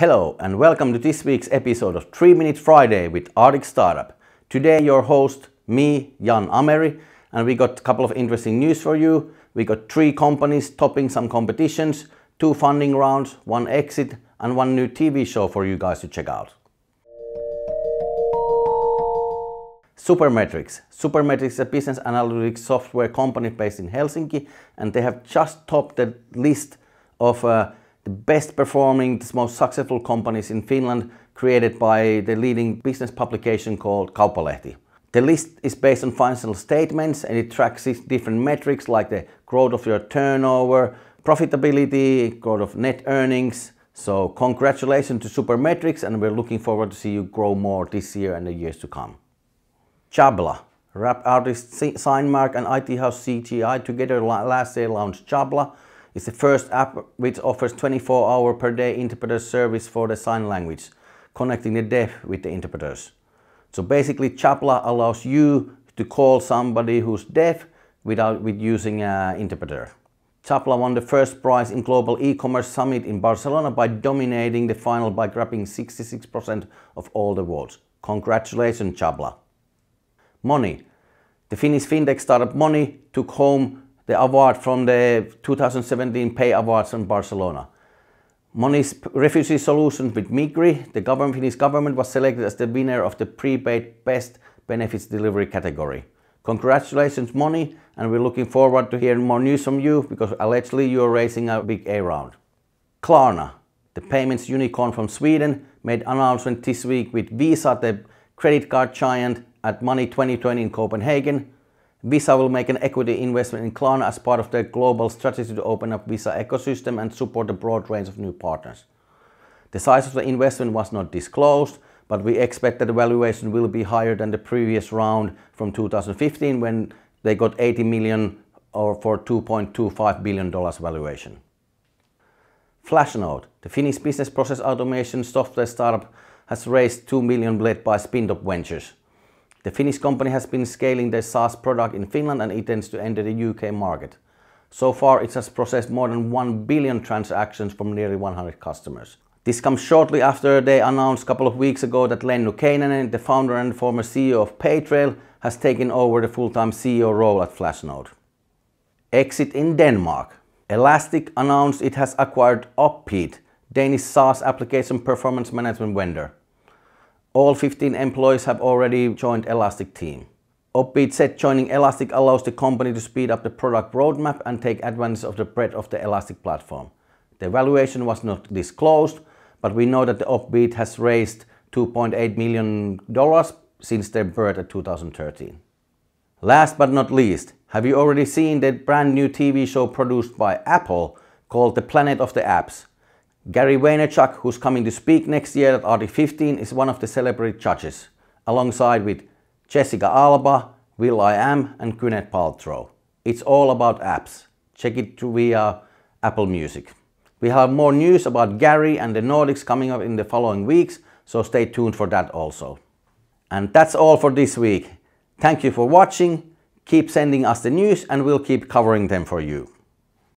Hello and welcome to this week's episode of 3 Minute Friday with Arctic Startup. Today your host, me, Jan Ameri, and we got a couple of interesting news for you. We got three companies topping some competitions, two funding rounds, one exit, and one new TV show for you guys to check out. Supermetrics. Supermetrics is a business analytics software company based in Helsinki, and they have just topped the list of uh, the best performing, the most successful companies in Finland created by the leading business publication called Kauppalehti. The list is based on financial statements and it tracks different metrics like the growth of your turnover, profitability, growth of net earnings. So congratulations to Supermetrics and we're looking forward to see you grow more this year and the years to come. Chabla, rap artist Signmark and IT house CGI together last year launched Chabla, it's the first app which offers 24 hour per day interpreter service for the sign language, connecting the deaf with the interpreters. So basically Chabla allows you to call somebody who's deaf without with using an interpreter. Chabla won the first prize in Global E-commerce Summit in Barcelona by dominating the final by grabbing 66% of all the votes. Congratulations Chabla. Moni. The Finnish fintech startup Moni took home the award from the 2017 Pay Awards in Barcelona. Moni's refugee Solutions with Migri, the government, Finnish government was selected as the winner of the prepaid best benefits delivery category. Congratulations Moni and we're looking forward to hearing more news from you because allegedly you're raising a big A round. Klarna, the payments unicorn from Sweden, made announcement this week with Visa, the credit card giant at Money 2020 in Copenhagen Visa will make an equity investment in Klarna as part of their global strategy to open up Visa ecosystem and support a broad range of new partners. The size of the investment was not disclosed, but we expect that the valuation will be higher than the previous round from 2015 when they got 80 million or for 2.25 billion dollars valuation. Flashnode, the Finnish business process automation software startup, has raised 2 million led by Spintop Ventures. The Finnish company has been scaling their SaaS product in Finland and intends to enter the UK market. So far, it has processed more than 1 billion transactions from nearly 100 customers. This comes shortly after they announced a couple of weeks ago that Lennu Keinänen, the founder and former CEO of Paytrail, has taken over the full-time CEO role at Flashnode. Exit in Denmark. Elastic announced it has acquired Opbeat, Danish SaaS application performance management vendor. All 15 employees have already joined Elastic team. Opbeat said joining Elastic allows the company to speed up the product roadmap and take advantage of the breadth of the Elastic platform. The valuation was not disclosed, but we know that the Opbeat has raised $2.8 million since their birth in 2013. Last but not least, have you already seen the brand new TV show produced by Apple called The Planet of the Apps? Gary Vaynerchuk, who's coming to speak next year at Arctic 15, is one of the celebrity judges, alongside with Jessica Alba, will.i.am and Gwyneth Paltrow. It's all about apps. Check it via Apple Music. We have more news about Gary and the Nordics coming up in the following weeks, so stay tuned for that also. And that's all for this week. Thank you for watching. Keep sending us the news and we'll keep covering them for you.